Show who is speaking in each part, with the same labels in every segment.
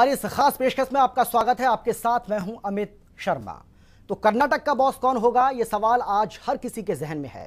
Speaker 1: हमारी इस खास पेशकश में आपका स्वागत है। आपके साथ मैं हूँ अमित शर्मा। तो कर्नाटक का बॉस कौन होगा यह सवाल आज हर किसी के जहन में है।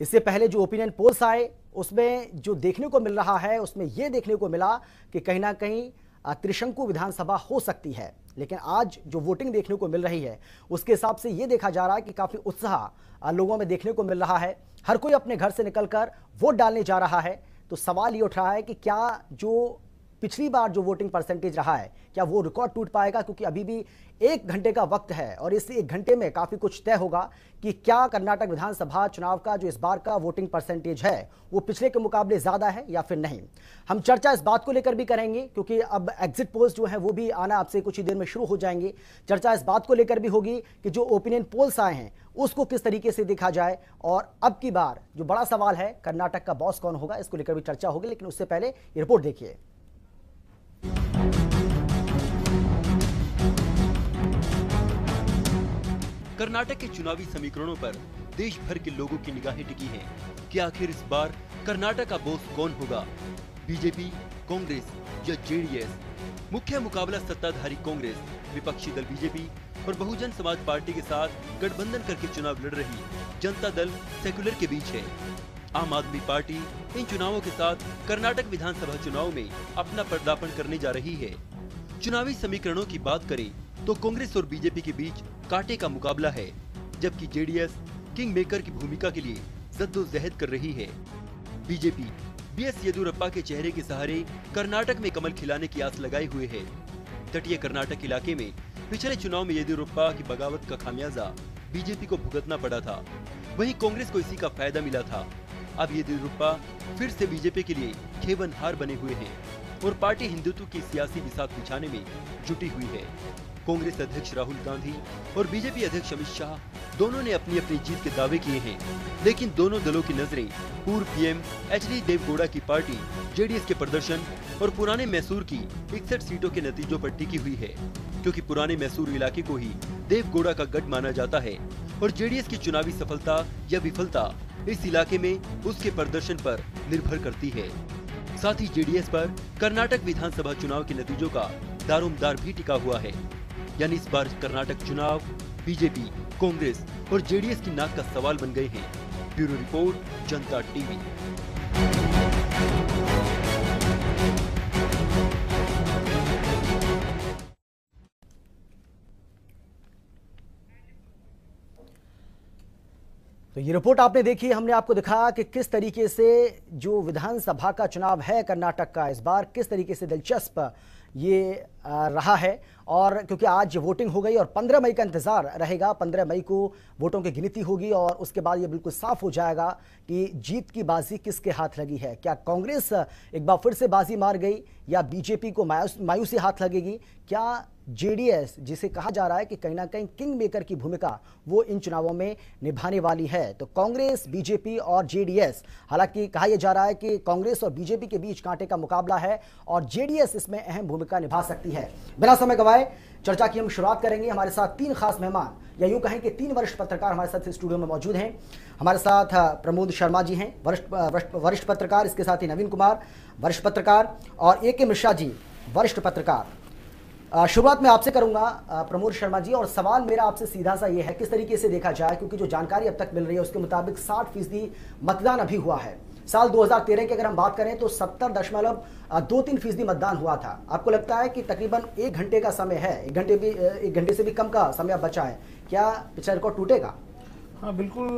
Speaker 1: इससे पहले जो ओपिनियन पोल्स आए, उसमें जो देखने को मिल रहा है, उसमें यह देखने को मिला कि कहीं ना कहीं त्रिशंकु विधानसभा हो सकती है। लेकिन आज जो वोटिंग देखने को मिल रही है, उसके हिसाब से यह देखा जा रहा है कि काफ़ी उत्साह लोगों में देखने को मिल रहा है। हर कोई अपने घर से निकलकर वोट डालने जा रहा है। तो सवाल ये उठ रहा है कि क्या जो पिछली बार जो वोटिंग परसेंटेज रहा है, क्या वो रिकॉर्ड टूट पाएगा? क्योंकि अभी भी एक घंटे का वक्त है और इस एक घंटे में काफ़ी कुछ तय होगा कि क्या कर्नाटक विधानसभा चुनाव का जो इस बार का वोटिंग परसेंटेज है, वो पिछले के मुकाबले ज़्यादा है या फिर नहीं? हम चर्चा इस बात को लेकर भी करेंगे, क्योंकि अब एग्जिट पोल्स जो है, वो भी आना आपसे कुछ ही देर में शुरू हो जाएँगे। चर्चा इस बात को लेकर भी होगी कि जो ओपिनियन पोल्स आए हैं, उसको किस तरीके से देखा जाए। और अब की बार जो बड़ा सवाल है, कर्नाटक का बॉस कौन होगा, इसको लेकर भी चर्चा होगी, लेकिन उससे पहले रिपोर्ट देखिए।
Speaker 2: कर्नाटक के चुनावी समीकरणों पर देश भर के लोगों की निगाहें टिकी हैं कि आखिर इस बार कर्नाटक का बोस कौन होगा? बीजेपी, कांग्रेस या जेडीएस? मुख्य मुकाबला सत्ताधारी कांग्रेस, विपक्षी दल बीजेपी और बहुजन समाज पार्टी के साथ गठबंधन करके चुनाव लड़ रही जनता दल सेक्युलर के बीच है। आम आदमी पार्टी इन चुनावों के साथ कर्नाटक विधानसभा चुनाव में अपना पर्दापण करने जा रही है। चुनावी समीकरणों की बात करें तो कांग्रेस और बीजेपी के बीच कांटे का मुकाबला है, जबकि जेडीएस किंग मेकर की भूमिका के लिए जद्दोजहद कर रही है। बीजेपी बी एस येदुरप्पा के चेहरे के सहारे कर्नाटक में कमल खिलाने की आस लगाए हुए है। तटीय कर्नाटक इलाके में पिछले चुनाव में येदुरप्पा की बगावत का खामियाजा बीजेपी को भुगतना पड़ा था। वहीं कांग्रेस को इसी का फ़ायदा मिला था। अब येदियुरप्पा फिर से बीजेपी के लिए खेवन हार बने हुए हैं और पार्टी हिंदुत्व की सियासी बिसात बिछाने में जुटी हुई है। कांग्रेस अध्यक्ष राहुल गांधी और बीजेपी अध्यक्ष अमित शाह दोनों ने अपनी अपनी जीत के दावे किए हैं। लेकिन दोनों दलों की नज़रें पूर्व पीएम एच डी देवगौड़ा की पार्टी, जेडीएस के प्रदर्शन और पुराने मैसूर की इकसठ सीटों के नतीजों पर टिकी हुई है। क्योंकि पुराने मैसूर इलाके को ही देवगौड़ा का गढ़ माना जाता है और जेडीएस की चुनावी सफलता या विफलता इस इलाके में उसके प्रदर्शन पर निर्भर करती है। साथ ही जेडीएस पर कर्नाटक विधानसभा चुनाव के नतीजों का दारोमदार भी टिका हुआ है। यानी इस बार कर्नाटक चुनाव, बीजेपी, कांग्रेस और जेडीएस की नाक का सवाल बन गए हैं। Bureau report, Janta TV.
Speaker 1: तो ये रिपोर्ट आपने देखी, हमने आपको दिखाया कि किस तरीके से जो विधानसभा का चुनाव है कर्नाटक का इस बार, किस तरीके से दिलचस्प ये रहा है। और क्योंकि आज वोटिंग हो गई और 15 मई का इंतज़ार रहेगा 15 मई को वोटों की गिनती होगी और उसके बाद ये बिल्कुल साफ़ हो जाएगा कि जीत की बाजी किसके हाथ लगी है। क्या कांग्रेस एक बार फिर से बाजी मार गई या बीजेपी को मायूस, मायूसी हाथ लगेगी? क्या जेडीएस, जिसे कहा जा रहा है कि कहीं ना कहीं किंग मेकर की भूमिका वो इन चुनावों में निभाने वाली है। तो कांग्रेस, बीजेपी और जेडीएस, हालाँकि कहा यह जा रहा है कि कांग्रेस और बीजेपी के बीच कांटे का मुकाबला है और जेडीएस इसमें अहम भूमिका निभा सकती है। बिना समय गवाए चर्चा की हम शुरुआत करेंगे। हमारे साथ तीन खास मेहमान, या यूँ कहें कि तीन वरिष्ठ पत्रकार हमारे साथ स्टूडियो में मौजूद हैं। हमारे साथ प्रमोद शर्मा जी हैं, वरिष्ठ वरिष्ठ पत्रकार, इसके साथ ही नवीन कुमार, वरिष्ठ पत्रकार, और ए के मिश्रा जी, वरिष्ठ पत्रकार। शुरुआत में आपसे करूँगा प्रमोद शर्मा जी, और सवाल मेरा आपसे सीधा सा ये है, किस तरीके से देखा जाए? क्योंकि जो जानकारी अब तक मिल रही है, उसके मुताबिक 60 फ़ीसदी मतदान अभी हुआ है। साल 2013 की अगर हम बात करें तो सत्तर दशमलव दो तीन फ़ीसदी मतदान हुआ था। आपको लगता है कि तकरीबन एक घंटे का समय है? एक घंटे भी एक घंटे से भी कम का समय बचा है। क्या पिछला रिकॉर्ड टूटेगा?
Speaker 3: हाँ बिल्कुल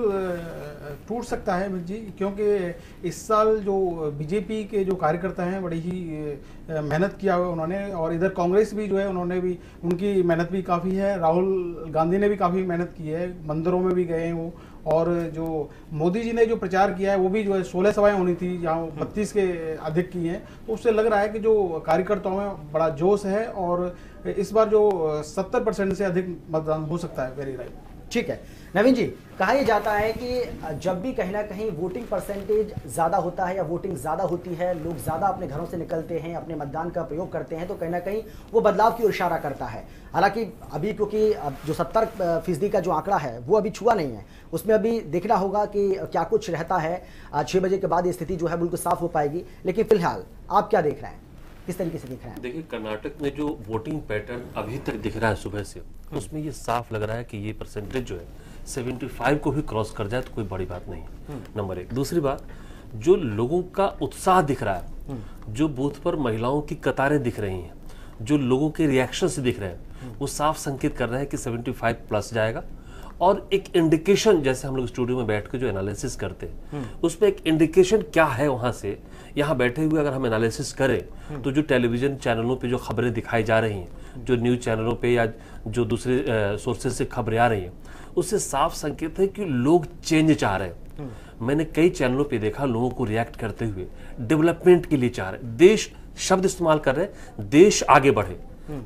Speaker 3: टूट सकता है जी क्योंकि इस साल जो बीजेपी के जो कार्यकर्ता हैं, बड़ी ही मेहनत किया हुआ उन्होंने, और इधर कांग्रेस भी जो है, उन्होंने भी, उनकी मेहनत भी काफ़ी है। राहुल गांधी ने भी काफ़ी मेहनत की है। मंदिरों में भी गए हैं वो। और जो मोदी जी ने जो प्रचार किया है वो भी जो है सोलह सभाएँ होनी थी जहाँ हम्म। बत्तीस के अधिक की हैं तो उससे लग रहा है कि जो कार्यकर्ताओं में बड़ा जोश है और इस बार जो सत्तर परसेंट से अधिक मतदान हो सकता है वेरी राइट
Speaker 1: ठीक है नवीन जी, कहा यह जाता है कि जब भी कहीं ना कहीं वोटिंग परसेंटेज ज़्यादा होता है या वोटिंग ज़्यादा होती है, लोग ज़्यादा अपने घरों से निकलते हैं, अपने मतदान का प्रयोग करते हैं तो कहीं ना कहीं वो बदलाव की ओर इशारा करता है। हालाँकि अभी क्योंकि जो सत्तर फ़ीसदी का जो आंकड़ा है, वो अभी छुआ नहीं है। उसमें अभी देखना होगा कि क्या कुछ रहता है। छः बजे के बाद स्थिति जो है बिल्कुल साफ़ हो पाएगी। लेकिन फ़िलहाल आप क्या देख रहे हैं? किस तरीके से देख रहे हैं?
Speaker 4: देखिए कर्नाटक में जो वोटिंग पैटर्न अभी तक दिख रहा है सुबह से उसमें ये साफ़ लग रहा है कि ये परसेंटेज जो है 75 को भी क्रॉस कर जाए तो कोई बड़ी बात नहीं नंबर एक। दूसरी बात जो लोगों का उत्साह दिख रहा है जो बूथ पर महिलाओं की कतारें दिख रही हैं जो लोगों के रिएक्शन से दिख रहे हैं वो साफ़ संकेत कर रहे हैं कि 75 प्लस जाएगा। और एक इंडिकेशन जैसे हम लोग स्टूडियो में बैठ के जो एनालिसिस करते हैं उसमें एक इंडिकेशन क्या है वहाँ से? यहाँ बैठे हुए अगर हम एनालिसिस करें तो जो टेलीविज़न चैनलों पे जो खबरें दिखाई जा रही हैं जो न्यूज़ चैनलों पे या जो दूसरे सोर्सेज से खबरें आ रही हैं उससे साफ़ संकेत है कि लोग चेंज चाह रहे हैं। मैंने कई चैनलों पे देखा लोगों को रिएक्ट करते हुए डेवलपमेंट के लिए चाह रहे देश शब्द इस्तेमाल कर रहे हैं देश आगे बढ़े।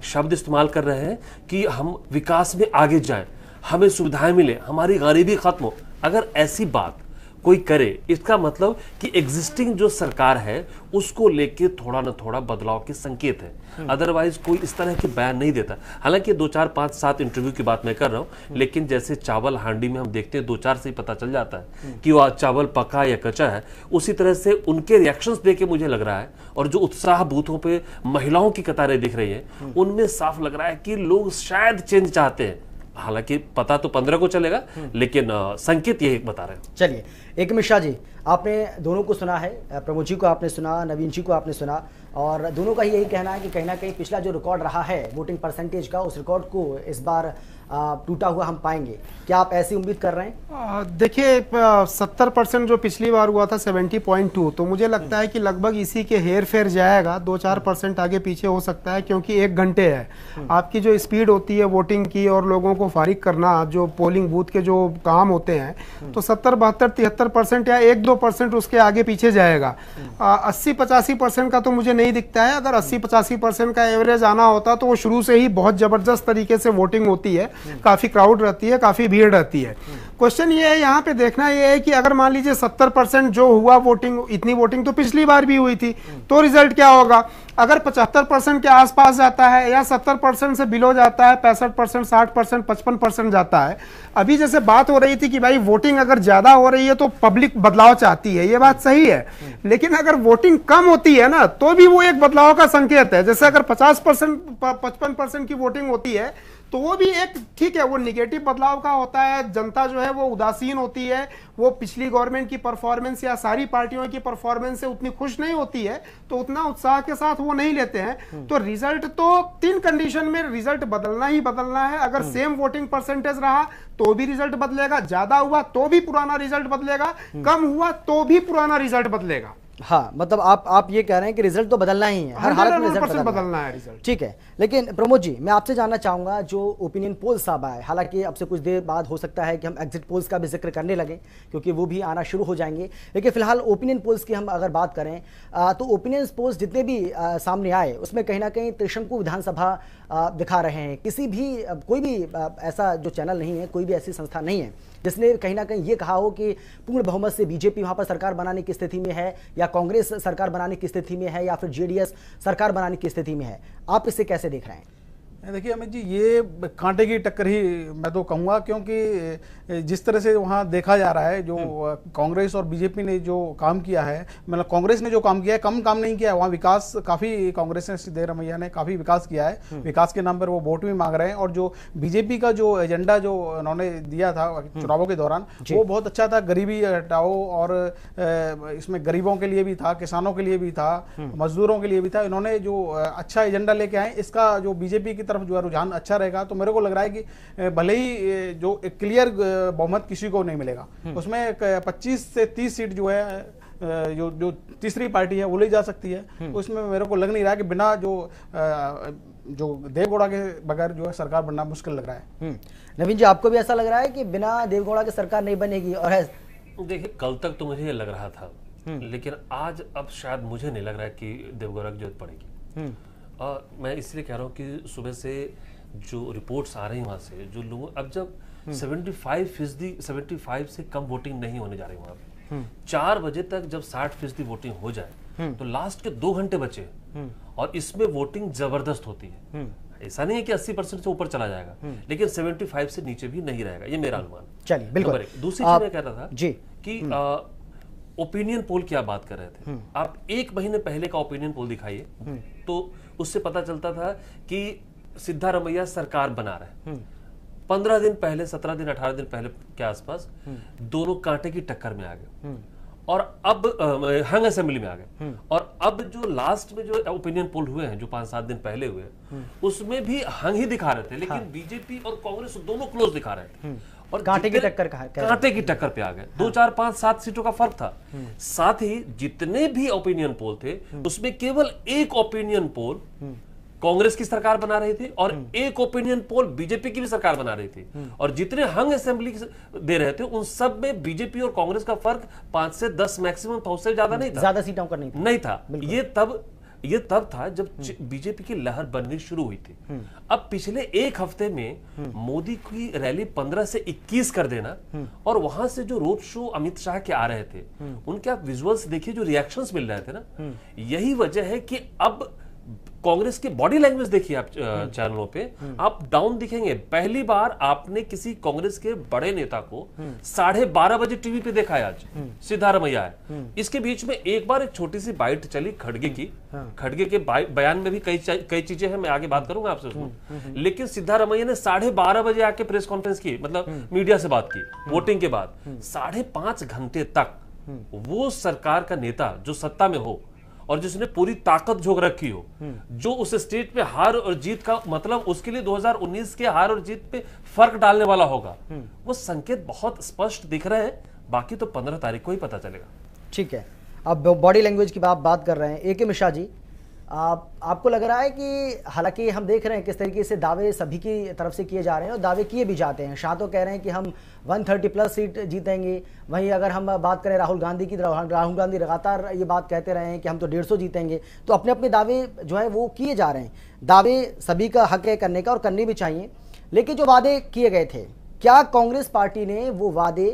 Speaker 4: शब्द इस्तेमाल कर रहे हैं कि हम विकास में आगे जाएँ। हमें सुविधाएँ मिले हमारी गरीबी खत्म हो। अगर ऐसी बात कोई करे इसका मतलब कि एग्जिस्टिंग जो सरकार है उसको लेके थोड़ा ना थोड़ा बदलाव के संकेत है। अदरवाइज़ कोई इस तरह के बयान नहीं देता। हालाँकि दो चार पाँच सात इंटरव्यू की बात मैं कर रहा हूँ लेकिन जैसे चावल हांडी में हम देखते हैं दो चार से ही पता चल जाता है कि वह चावल पका या कचा है उसी तरह से उनके रिएक्शंस देके मुझे लग रहा है और जो उत्साह बूथों पर महिलाओं की कतारें दिख रही है उनमें साफ़ लग रहा है कि लोग शायद चेंज चाहते हैं। हालाँकि पता तो पंद्रह को चलेगा लेकिन संकेत यही बता रहे हैं।
Speaker 1: चलिए एक मिश्रा जी आपने दोनों को सुना है प्रमोद जी को आपने सुना नवीन जी को आपने सुना और दोनों का ही यही कहना है कि कहीं ना कहीं पिछला जो रिकॉर्ड रहा है वोटिंग परसेंटेज का उस रिकॉर्ड को इस बार टूटा हुआ हम पाएँगे। क्या आप ऐसी उम्मीद कर रहे हैं?
Speaker 5: देखिए सत्तर परसेंट जो पिछली बार हुआ था सेवेंटी पॉइंट टू तो मुझे लगता है कि लगभग इसी के हेर फेर जाएगा। दो चार परसेंट आगे पीछे हो सकता है क्योंकि एक घंटे है। आपकी जो स्पीड होती है वोटिंग की और लोगों को फारिग करना जो पोलिंग बूथ के जो काम होते हैं तो सत्तर बहत्तर तिहत्तर परसेंट या एक दो परसेंट उसके आगे पीछे जाएगा। अस्सी पचासी परसेंट का तो मुझे नहीं दिखता है। अगर अस्सी पचासी परसेंट का एवरेज आना होता तो वो शुरू से ही बहुत ज़बरदस्त तरीके से वोटिंग होती है। काफ़ी क्राउड रहती है काफ़ी भीड़ रहती है। क्वेश्चन ये है यहाँ पे देखना ये है कि अगर मान लीजिए सत्तर परसेंट जो हुआ वोटिंग इतनी वोटिंग तो पिछली बार भी हुई थी तो रिज़ल्ट क्या होगा? अगर पचहत्तर परसेंट के आसपास जाता है या सत्तर परसेंट से बिलो जाता है पैंसठ परसेंट साठ परसेंट पचपन परसेंट जाता है अभी जैसे बात हो रही थी कि भाई वोटिंग अगर ज़्यादा हो रही है तो पब्लिक बदलाव चाहती है ये बात सही है। लेकिन अगर वोटिंग कम होती है ना तो भी वो एक बदलाव का संकेत है। जैसे अगर पचास परसेंट पचपन परसेंट की वोटिंग होती है तो वो भी एक ठीक है वो निगेटिव बदलाव का होता है जनता जो है वो उदासीन होती है वो पिछली गवर्नमेंट की परफॉर्मेंस या सारी पार्टियों की परफॉर्मेंस से उतनी खुश नहीं होती है तो उतना उत्साह के साथ वो नहीं लेते हैं हम्म। तो रिज़ल्ट तो तीन कंडीशन में रिज़ल्ट बदलना ही बदलना है अगर सेम वोटिंग परसेंटेज रहा तो भी रिज़ल्ट बदलेगा ज़्यादा हुआ तो भी पुराना रिज़ल्ट बदलेगा हम्म। कम हुआ तो भी पुराना रिज़ल्ट बदलेगा
Speaker 1: हाँ मतलब आप आप ये कह रहे हैं कि रिज़ल्ट तो बदलना ही है। हर हालत में रिज़ल्ट
Speaker 5: बदलना, बदलना है रिज़ल्ट
Speaker 1: ठीक है लेकिन प्रमोद जी मैं आपसे जानना चाहूँगा जो ओपिनियन पोल साहब आए हालाँकि अब से कुछ देर बाद हो सकता है कि हम एग्जिट पोल्स का भी ज़िक्र करने लगे क्योंकि वो भी आना शुरू हो जाएँगे। लेकिन फ़िलहाल ओपिनियन पोल्स की हम अगर बात करें तो ओपिनियन पोल्स जितने भी सामने आए उसमें कहीं ना कहीं त्रिशंकु विधानसभा दिखा रहे हैं। किसी भी कोई भी ऐसा जो चैनल नहीं है कोई भी ऐसी संस्था नहीं है। जिसने कहीं ना कहीं ये कहा हो कि पूर्ण बहुमत से बीजेपी वहाँ पर सरकार बनाने की स्थिति में है, या कांग्रेस सरकार बनाने की स्थिति में है, या फिर जेडीएस सरकार बनाने की स्थिति में है। आप इसे कैसे देख रहे हैं?
Speaker 3: देखिए अमित जी ये कांटे की टक्कर ही मैं तो कहूँगा क्योंकि जिस तरह से वहाँ देखा जा रहा है जो हम्म। कांग्रेस और बीजेपी ने जो काम किया है मतलब कांग्रेस ने जो काम किया है कम काम नहीं किया है वहाँ विकास काफ़ी कांग्रेस ने सिद्धरमैया ने काफ़ी विकास किया है हम्म। विकास के नाम पर वो वोट भी मांग रहे हैं और जो बीजेपी का जो एजेंडा जो उन्होंने दिया था हम्म। चुनावों के दौरान वो बहुत अच्छा था गरीबी हटाओ और इसमें गरीबों के लिए भी था किसानों के लिए भी था मजदूरों के लिए भी था इन्होंने जो अच्छा एजेंडा लेके आए इसका जो बीजेपी की तरफ़ जो है रुझान अच्छा रहेगा तो मेरे को लग रहा है कि भले ही जो एक क्लियर बहुमत किसी को नहीं मिलेगा। हम्म। उसमें पच्चीस से तीस सीट जो है जो जो तीसरी पार्टी है वो ले जा सकती है। हम्म। उसमें मेरे को लग नहीं रहा कि बिना जो जो देवगौड़ा के बगैर जो है सरकार बनना मुश्किल लग रहा है।
Speaker 1: हम्म। नवीन जी आपको भी ऐसा लग रहा है कि बिना देवगौड़ा के सरकार नहीं बनेगी और
Speaker 4: देखिए कल तक तो मुझे ये लग रहा था लेकिन आज अब शायद मुझे नहीं लग रहा है कि देवगौड़ा की ज़रूरत पड़ेगी। और मैं इसलिए कह रहा हूँ कि सुबह से जो रिपोर्ट्स आ रही हैं वहाँ से जो लोग अब जब सेवेंटी फाइव फ़ीसदी सेवेंटी फाइव से कम वोटिंग नहीं होने जा रही वहाँ पे। हम्म। चार बजे तक जब साठ फ़ीसदी वोटिंग हो जाए हम्म। तो लास्ट के दो घंटे बचे। हम्म। और इसमें वोटिंग ज़बरदस्त होती है। ऐसा नहीं है कि 80 परसेंट से ऊपर चला जाएगा लेकिन 75 से नीचे भी नहीं रहेगा। ये मेरा अनुमान
Speaker 1: चलिए बिल्कुल।
Speaker 4: दूसरी चीज़ मैं कह रहा था
Speaker 1: जी।
Speaker 4: कि ओपिनियन पोल की आप बात कर रहे थे? आप एक महीने पहले का ओपिनियन पोल दिखाइए। तो उससे पता चलता था कि सिद्धारमैया सरकार बना रहे पंद्रह दिन पहले सत्रह दिन अठारह दिन पहले के आसपास दोनों कांटे की टक्कर में आ गए। और अब हंग असेंबली में आ गए। और अब जो लास्ट में जो ओपिनियन पोल हुए हैं जो पाँच सात दिन पहले हुए उसमें भी हंग ही दिखा रहे थे लेकिन हाँ। बीजेपी और कांग्रेस दोनों क्लोज दिखा रहे थे। और
Speaker 1: कांटे की टक्कर
Speaker 4: कांटे की टक्कर पे आ गए। दो चार पाँच सात सीटों का फ़र्क था। साथ ही जितने भी ओपिनियन पोल थे उसमें केवल एक ओपिनियन पोल कांग्रेस की सरकार बना रही थी और एक ओपिनियन पोल बीजेपी की भी सरकार बना रही थी। और जितने हंग असेंबली दे रहे थे उन सब में बीजेपी और कांग्रेस का फ़र्क पाँच से दस मैक्सिमम था उससे ज़्यादा नहीं था।
Speaker 1: ज़्यादा सीटों का नहीं था।
Speaker 4: नहीं था। ये तब ये तब था जब बीजेपी की लहर बननी शुरू हुई थी। अब पिछले एक हफ़्ते में मोदी की रैली 15 से 21 कर देना और वहाँ से जो रोड शो अमित शाह के आ रहे थे उनके आप विजुअल्स देखिए जो रिएक्शंस मिल रहे थे ना यही वजह है कि अब कांग्रेस की बॉडी लैंग्वेज देखिए आप चैनलों पे। आप डाउन दिखेंगे। पहली बार आपने किसी कांग्रेस के बड़े नेता को साढ़े बारह बजे टीवी पे देखा है आज। सिद्धारमैया है। इसके बीच में एक बार एक छोटी सी बाइट चली खड़गे की। खड़गे के बयान में भी कई कई चीज़ें हैं मैं आगे बात करूँगा आपसे उसमें। लेकिन सिद्धारमैया ने साढ़े बारह बजे आके प्रेस कॉन्फ्रेंस की मतलब मीडिया से बात की वोटिंग के बाद। साढ़े पाँच घंटे तक वो सरकार का नेता जो सत्ता में हो और जिसने पूरी ताकत झोंक रखी हो, जो उस स्टेट पे हार और जीत का मतलब उसके लिए 2019 के हार और जीत पे फ़र्क डालने वाला होगा। वो संकेत बहुत स्पष्ट दिख रहे हैं, बाकी तो 15 तारीख को ही पता चलेगा।
Speaker 1: ठीक है। अब बॉडी लैंग्वेज की आप बात कर रहे हैं। ए के मिश्रा जी आप, आपको लग रहा है कि हालाँकि हम देख रहे हैं किस तरीके से दावे सभी की तरफ़ से किए जा रहे हैं और दावे किए भी जाते हैं। शाह तो कह रहे हैं कि हम 130 प्लस सीट जीतेंगे। वहीं अगर हम बात करें राहुल गांधी की, राहुल गांधी लगातार ये बात कहते रहे हैं कि हम तो 150 जीतेंगे। तो अपने अपने दावे जो है वो किए जा रहे हैं। दावे सभी का हक है करने का और करने भी चाहिए। लेकिन जो वादे किए गए थे, क्या कांग्रेस पार्टी ने वो वादे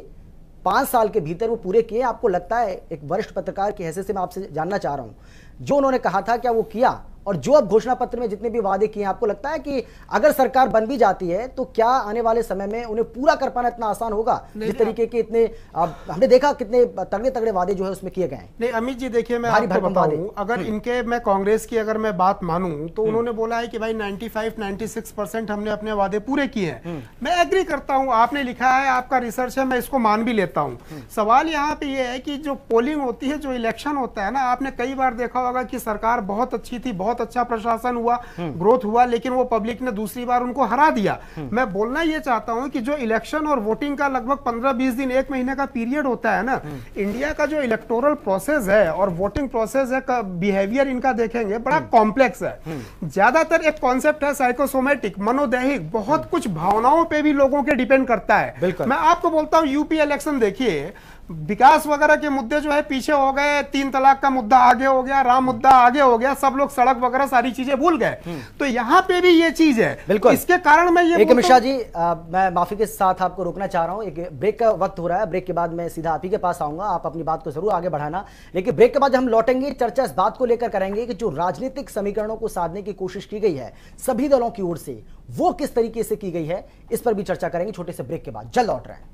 Speaker 1: पाँच साल के भीतर वो पूरे किए? आपको लगता है, एक वरिष्ठ पत्रकार की हैसियत से मैं आपसे जानना चाह रहा हूँ। जो उन्होंने कहा था क्या वो किया? और जो अब घोषणा पत्र में जितने भी वादे किए हैं आपको लगता है कि अगर सरकार बन भी जाती है तो क्या आने वाले समय में उन्हें पूरा कर पाना इतना आसान होगा? जिस तरीके के इतने हमने देखा कितने तगड़े तगड़े वादे जो है उसमें किए गए हैं।
Speaker 5: नहीं अमित जी देखिए मैं आपको बताऊँ अगर इनके मैं कांग्रेस की अगर मैं बात मानूं तो उन्होंने बोला है कि भाई 95 96 परसेंट हमने अपने वादे पूरे किए हैं। मैं एग्री करता हूँ आपने लिखा है आपका रिसर्च है मैं इसको मान भी लेता हूँ। सवाल यहाँ पे ये है कि जो पोलिंग होती है जो इलेक्शन होता है ना आपने कई बार देखा होगा कि सरकार बहुत अच्छी थी बहुत अच्छा प्रशासन हुआ ग्रोथ हुआ लेकिन वो पब्लिक ने दूसरी बार उनको हरा दिया। मैं बोलना ये चाहता हूँ कि जो इलेक्शन और वोटिंग का लगभग 15-20 दिन एक महीने का पीरियड होता है ना इंडिया का जो इलेक्टोरल प्रोसेस है और वोटिंग प्रोसेस है का बिहेवियर इनका देखेंगे बड़ा कॉम्प्लेक्स है। ज़्यादातर एक कॉन्सेप्ट है साइकोसोमेटिक मनोदैहिक बहुत कुछ भावनाओं पे भी लोगों के डिपेंड करता है। मैं आपको बोलता हूँ यूपी इलेक्शन देखिए विकास वगैरह के मुद्दे जो है पीछे हो गए तीन तलाक का मुद्दा आगे हो गया राम मुद्दा आगे हो गया सब लोग सड़क वगैरह सारी चीज़ें भूल गए। तो यहाँ पे भी ये चीज़ है।
Speaker 1: बिल्कुल।
Speaker 5: इसके कारण मैं ये
Speaker 1: एक मिश्रा जी अ, मैं माफ़ी के साथ आपको रोकना चाह रहा हूँ। एक ब्रेक का वक्त हो रहा है। ब्रेक के बाद मैं सीधा आप ही के पास आऊँगा। आप अपनी बात को ज़रूर आगे बढ़ाना। लेकिन ब्रेक के बाद हम लौटेंगे चर्चा इस बात को लेकर करेंगे कि जो राजनीतिक समीकरणों को साधने की कोशिश की गई है सभी दलों की ओर से वो किस तरीके से की गई है इस पर भी चर्चा करेंगे छोटे से ब्रेक के बाद। जल्द लौट रहे हैं।